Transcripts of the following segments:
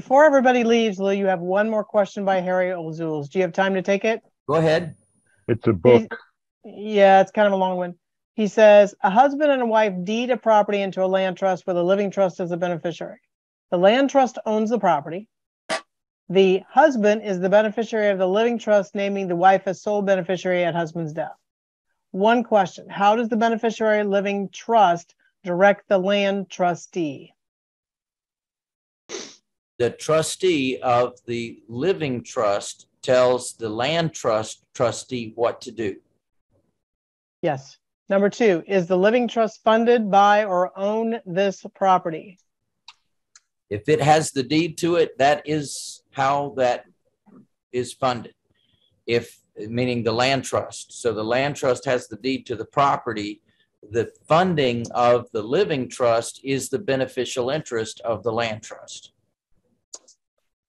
before everybody leaves, Lou, you have one more question by Harry Ozuls. Do you have time to take it? Go ahead. It's a book. Yeah, it's kind of a long one. He says a husband and a wife deed a property into a land trust with a living trust as a beneficiary. The land trust owns the property. The husband is the beneficiary of the living trust, naming the wife as sole beneficiary at husband's death. One question How does the beneficiary living trust direct the land trustee? The trustee of the living trust tells the land trust trustee what to do. Yes. Number two, is the living trust funded by or own this property? If it has the deed to it, that is how that is funded. If meaning the land trust. So the land trust has the deed to the property. The funding of the living trust is the beneficial interest of the land trust.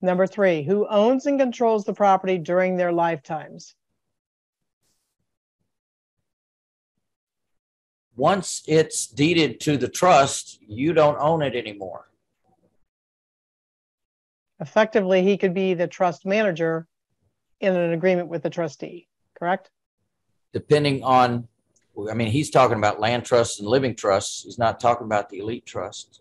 Number three, who owns and controls the property during their lifetimes? Once it's deeded to the trust, you don't own it anymore. Effectively, he could be the trust manager in an agreement with the trustee, correct? Depending on, I mean, he's talking about land trusts and living trusts. He's not talking about the elite trust.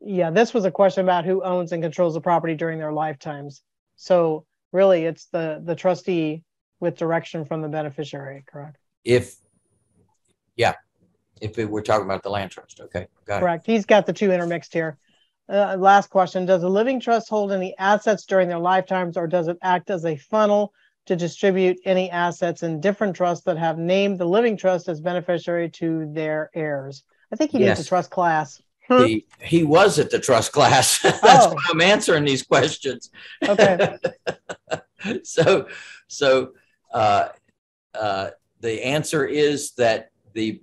Yeah, this was a question about who owns and controls the property during their lifetimes. So really, it's the the trustee with direction from the beneficiary, correct? If, yeah, if it, we're talking about the land trust, okay, got it. Correct. He's got the two intermixed here. Uh, last question Does a living trust hold any assets during their lifetimes, or does it act as a funnel to distribute any assets in different trusts that have named the living trust as beneficiary to their heirs? I think he Yes. needs a trust class. He, he was at the trust class. That's Oh. why I'm answering these questions. Okay. so, so uh, uh, the answer is that the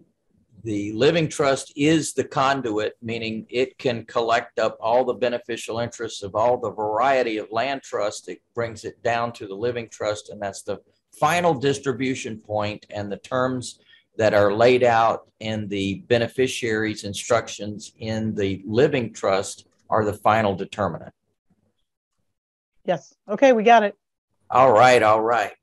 the living trust is the conduit, meaning it can collect up all the beneficial interests of all the variety of land trust. It brings it down to the living trust, and that's the final distribution point. point and the terms that are laid out in the beneficiary's instructions in the living trust are the final determinant. Yes. Okay, we got it. All right, all right.